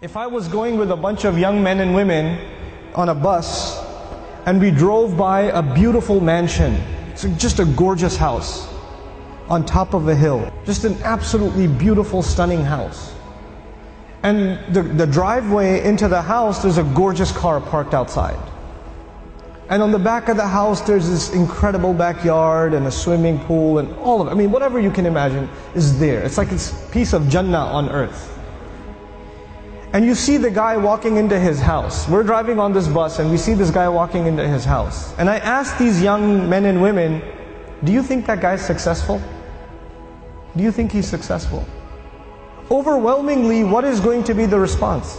If I was going with a bunch of young men and women on a bus and we drove by a beautiful mansion, it's just a gorgeous house on top of a hill, just an absolutely beautiful, stunning house. And the, the driveway into the house, there's a gorgeous car parked outside. And on the back of the house, there's this incredible backyard and a swimming pool and all of it. I mean, whatever you can imagine is there. It's like it's a piece of Jannah on earth. And you see the guy walking into his house. We're driving on this bus and we see this guy walking into his house. And I ask these young men and women, do you think that guy's successful? Do you think he's successful? Overwhelmingly, what is going to be the response?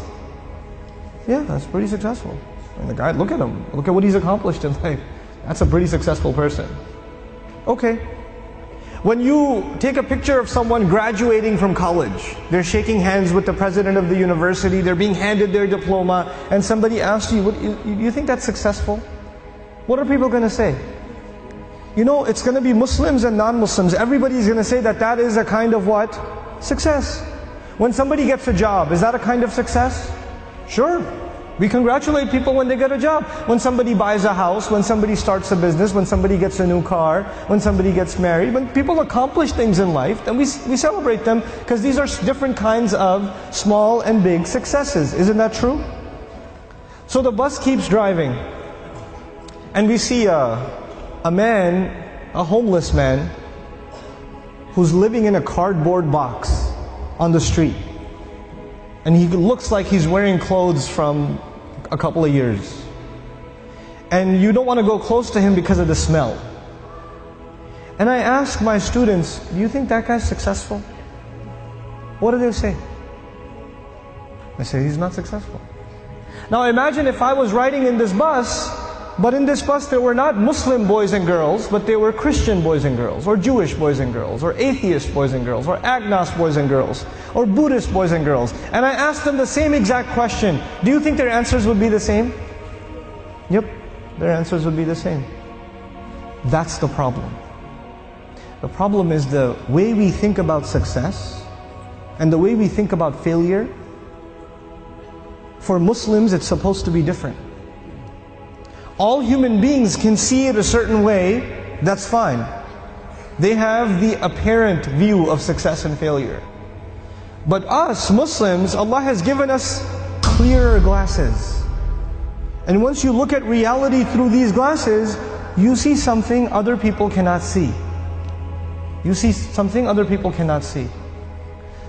Yeah, that's pretty successful. And the guy, look at him. Look at what he's accomplished in life. That's a pretty successful person. Okay, when you take a picture of someone graduating from college, they're shaking hands with the president of the university, they're being handed their diploma, and somebody asks you, "Do you think that's successful? What are people going to say? You know, it's going to be Muslims and non-Muslims. Everybody's going to say that that is a kind of what? Success. When somebody gets a job, is that a kind of success? Sure. We congratulate people when they get a job. When somebody buys a house, when somebody starts a business, when somebody gets a new car, when somebody gets married, when people accomplish things in life, then we, we celebrate them because these are different kinds of small and big successes. Isn't that true? So the bus keeps driving. And we see a, a man, a homeless man, who's living in a cardboard box on the street. And he looks like he's wearing clothes from a couple of years. And you don't want to go close to him because of the smell. And I ask my students, do you think that guy's successful? What do they say? They say he's not successful. Now imagine if I was riding in this bus, but in this bus there were not Muslim boys and girls, but there were Christian boys and girls, or Jewish boys and girls, or atheist boys and girls, or agnostic boys and girls, or Buddhist boys and girls. And I asked them the same exact question. Do you think their answers would be the same? Yep, their answers would be the same. That's the problem. The problem is the way we think about success and the way we think about failure. For Muslims, it's supposed to be different. All human beings can see it a certain way, that's fine. They have the apparent view of success and failure. But us, Muslims, Allah has given us clearer glasses. And once you look at reality through these glasses, you see something other people cannot see. You see something other people cannot see.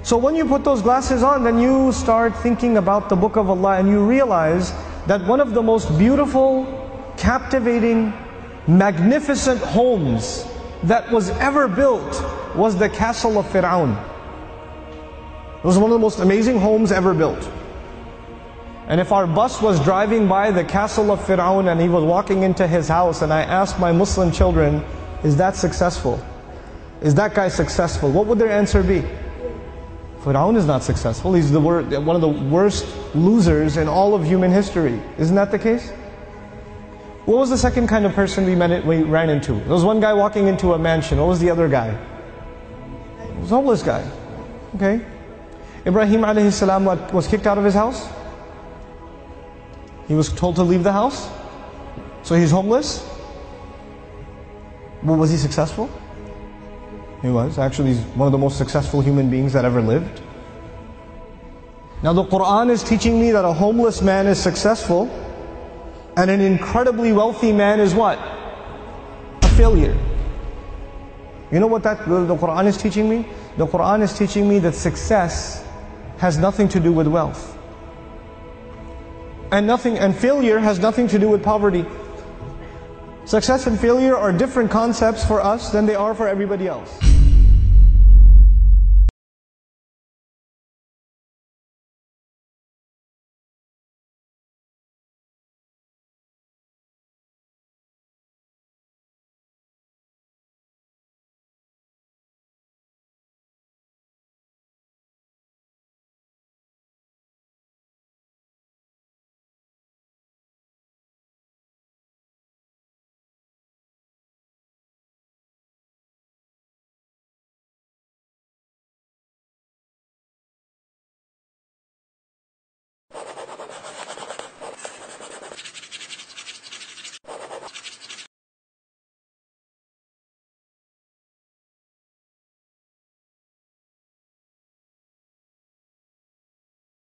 So when you put those glasses on, then you start thinking about the Book of Allah and you realize that one of the most beautiful, captivating, magnificent homes that was ever built was the castle of Fir'aun. It was one of the most amazing homes ever built. And if our bus was driving by the castle of Fir'aun and he was walking into his house and I asked my Muslim children, is that successful? Is that guy successful? What would their answer be? Fir'aun is not successful. He's the one of the worst losers in all of human history. Isn't that the case? What was the second kind of person we, met, we ran into? There was one guy walking into a mansion. What was the other guy? It was a homeless guy. Okay? Ibrahim alayhi salam was kicked out of his house. He was told to leave the house. So he's homeless. Well, was he successful? He was. Actually, he's one of the most successful human beings that ever lived. Now, the Quran is teaching me that a homeless man is successful and an incredibly wealthy man is what? A failure. You know what that the Quran is teaching me? The Quran is teaching me that success has nothing to do with wealth. And nothing and failure has nothing to do with poverty. Success and failure are different concepts for us than they are for everybody else.